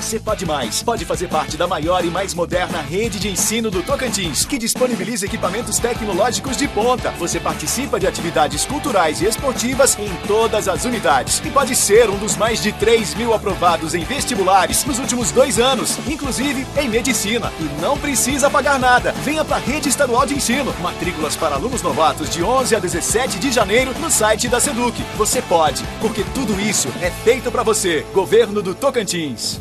você pode mais. Pode fazer parte da maior e mais moderna rede de ensino do Tocantins, que disponibiliza equipamentos tecnológicos de ponta. Você participa de atividades culturais e esportivas em todas as unidades. E pode ser um dos mais de 3 mil aprovados em vestibulares nos últimos dois anos, inclusive em medicina. E não precisa pagar nada. Venha para a Rede Estadual de Ensino. Matrículas para alunos novatos de 11 a 17 de janeiro no site da Seduc. Você pode, porque tudo isso é feito para você. Governo do Tocantins.